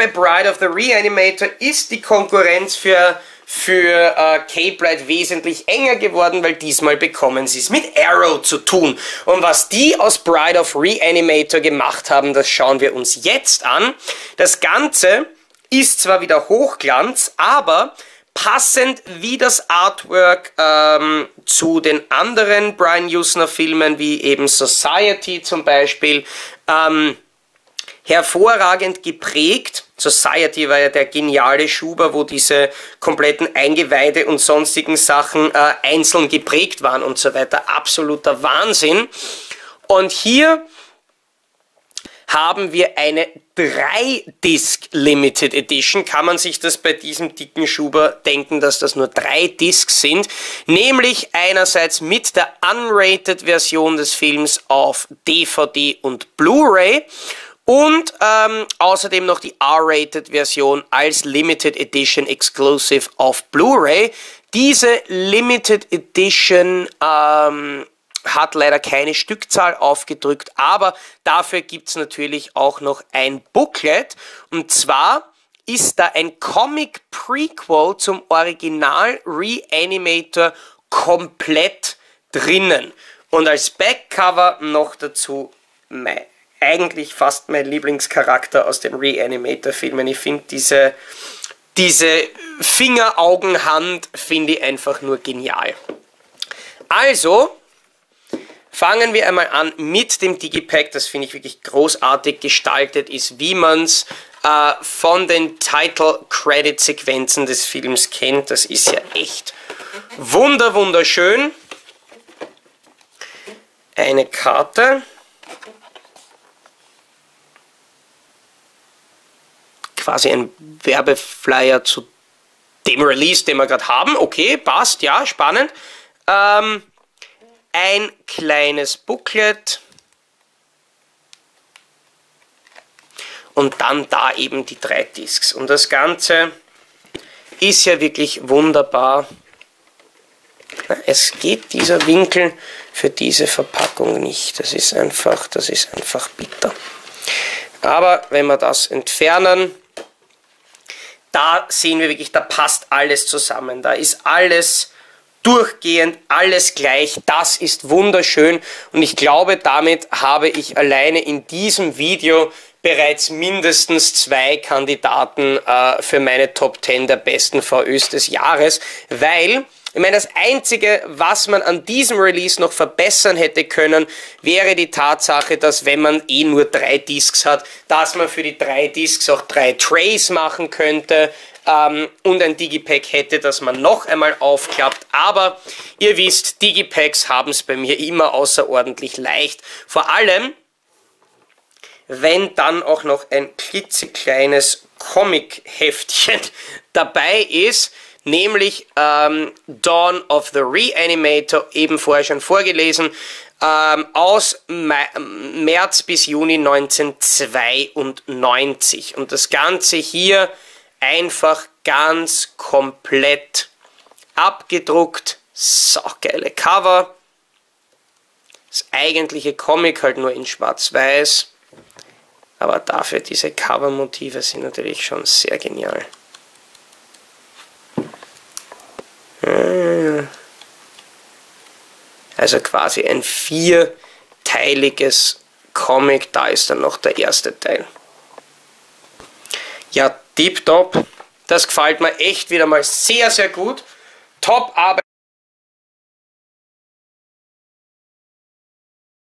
bei Bride of the Reanimator ist die Konkurrenz für für äh, Cape Light wesentlich enger geworden, weil diesmal bekommen sie es mit Arrow zu tun. Und was die aus Bride of Reanimator gemacht haben, das schauen wir uns jetzt an. Das Ganze ist zwar wieder Hochglanz, aber passend wie das Artwork ähm, zu den anderen Brian Usner Filmen, wie eben Society zum Beispiel, ähm, hervorragend geprägt. Society war ja der geniale Schuber, wo diese kompletten Eingeweide und sonstigen Sachen äh, einzeln geprägt waren und so weiter. Absoluter Wahnsinn. Und hier haben wir eine 3-Disc Limited Edition. Kann man sich das bei diesem dicken Schuber denken, dass das nur drei Discs sind? Nämlich einerseits mit der unrated Version des Films auf DVD und Blu-ray und ähm, außerdem noch die R-Rated-Version als Limited Edition Exclusive auf Blu-ray. Diese Limited Edition ähm, hat leider keine Stückzahl aufgedrückt, aber dafür gibt es natürlich auch noch ein Booklet. Und zwar ist da ein Comic Prequel zum Original Reanimator komplett drinnen. Und als Backcover noch dazu mein eigentlich fast mein Lieblingscharakter aus den Reanimator-Filmen. Ich finde diese, diese Finger-Augen-Hand finde ich einfach nur genial. Also, fangen wir einmal an mit dem Digipack, das finde ich wirklich großartig gestaltet ist, wie man es äh, von den Title-Credit-Sequenzen des Films kennt. Das ist ja echt wunder wunderschön. Eine Karte. Quasi ein Werbeflyer zu dem Release, den wir gerade haben. Okay, passt, ja, spannend. Ähm, ein kleines Booklet. Und dann da eben die drei Discs. Und das Ganze ist ja wirklich wunderbar. Es geht dieser Winkel für diese Verpackung nicht. Das ist einfach, das ist einfach bitter. Aber wenn wir das entfernen, da sehen wir wirklich, da passt alles zusammen. Da ist alles durchgehend, alles gleich. Das ist wunderschön und ich glaube, damit habe ich alleine in diesem Video bereits mindestens zwei Kandidaten äh, für meine Top 10 der besten VÖs des Jahres, weil ich meine, das Einzige, was man an diesem Release noch verbessern hätte können, wäre die Tatsache, dass wenn man eh nur drei Discs hat, dass man für die drei Discs auch drei Trays machen könnte ähm, und ein Digipack hätte, das man noch einmal aufklappt. Aber ihr wisst, Digipacks haben es bei mir immer außerordentlich leicht. Vor allem, wenn dann auch noch ein klitzekleines Comic-Heftchen dabei ist, nämlich ähm, Dawn of the Reanimator, eben vorher schon vorgelesen, ähm, aus März bis Juni 1992. Und das Ganze hier einfach ganz komplett abgedruckt. So, geile Cover. Das eigentliche Comic halt nur in schwarz-weiß. Aber dafür diese Covermotive sind natürlich schon sehr genial. Also quasi ein vierteiliges Comic, da ist dann noch der erste Teil. Ja, Deep Top, das gefällt mir echt wieder mal sehr, sehr gut. Top Arbeit.